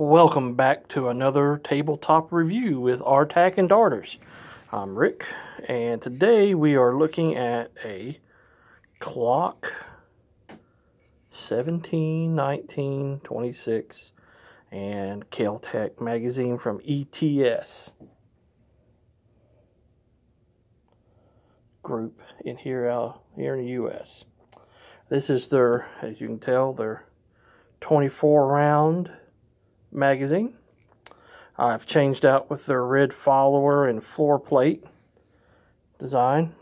Welcome back to another tabletop review with R-TAC and Daughters. I'm Rick, and today we are looking at a Glock 17, 19, 26, and Kel-Tec magazine from ETS group in here out uh, here in the U.S. This is their, as you can tell, their 24 round magazine. I've changed out with their red follower and floor plate design.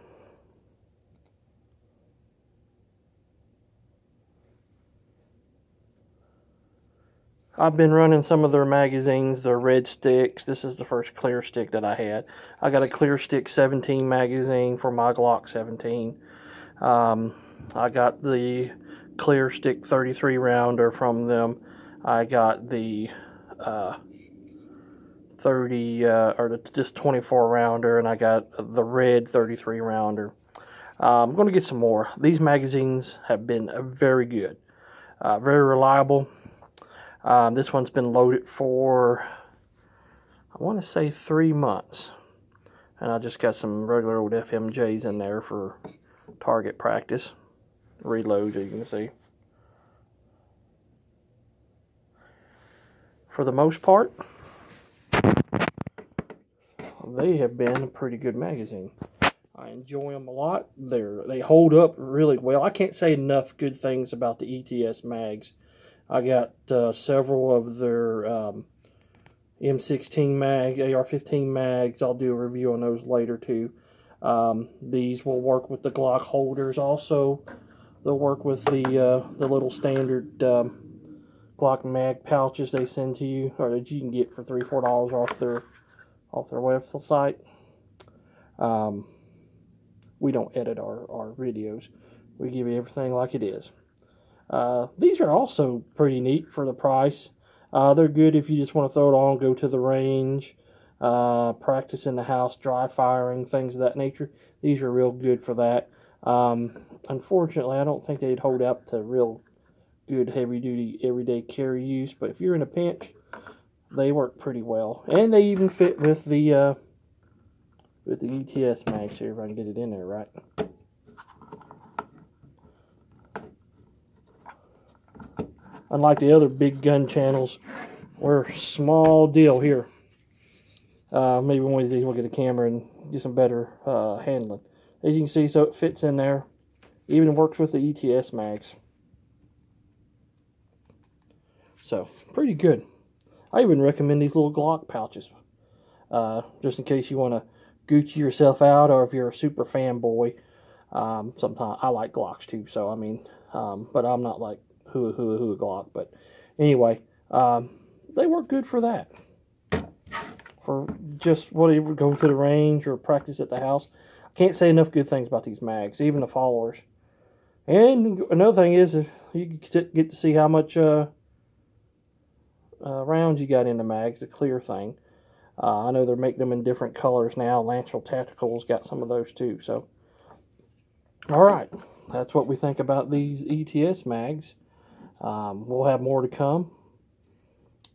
I've been running some of their magazines, their red sticks. This is the first clear stick that I had. I got a clear stick 17 magazine for my Glock 17. Um, I got the clear stick 33 rounder from them. I got the uh, 30 uh, or the, just 24 rounder, and I got the red 33 rounder. Uh, I'm going to get some more. These magazines have been very good, uh, very reliable. Um, this one's been loaded for, I want to say three months. And I just got some regular old FMJs in there for target practice. Reloads, as you can see. For the most part, they have been a pretty good magazine. I enjoy them a lot. They're they hold up really well. I can't say enough good things about the ETS mags. I got uh, several of their um, M16 mag, AR-15 mags. I'll do a review on those later too. Um, these will work with the Glock holders. Also, they'll work with the uh, the little standard um, Glock mag pouches they send to you, or that you can get for three, four dollars off their off their website. Um, we don't edit our, our videos. We give you everything like it is. Uh, these are also pretty neat for the price. Uh, they're good if you just want to throw it on, go to the range, uh, practice in the house, dry firing, things of that nature. These are real good for that. Um, unfortunately, I don't think they'd hold up to real good heavy duty everyday carry use, but if you're in a pinch, they work pretty well. And they even fit with the uh, with the ETS mags here if I can get it in there right. Unlike the other big gun channels, we're small deal here. Uh, maybe one of these we'll get a camera and do some better uh, handling. As you can see, so it fits in there. Even works with the ETS mags. So, pretty good. I even recommend these little Glock pouches. Uh, just in case you want to Gucci yourself out or if you're a super fanboy. Um, sometimes I like Glocks too, so I mean, um, but I'm not like who who who Glock. But anyway, um, they work good for that. For just whatever going to the range or practice at the house. I can't say enough good things about these mags, even the followers. And another thing is, you get to see how much uh, uh, rounds you got in the mags, a clear thing. Uh, I know they're making them in different colors now. Lancel Tactical's got some of those too. So, all right, that's what we think about these ETS mags. Um, we'll have more to come.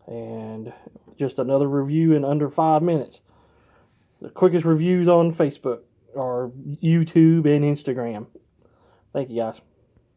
And just another review in under five minutes. The quickest reviews on Facebook or YouTube and Instagram. Thank you guys.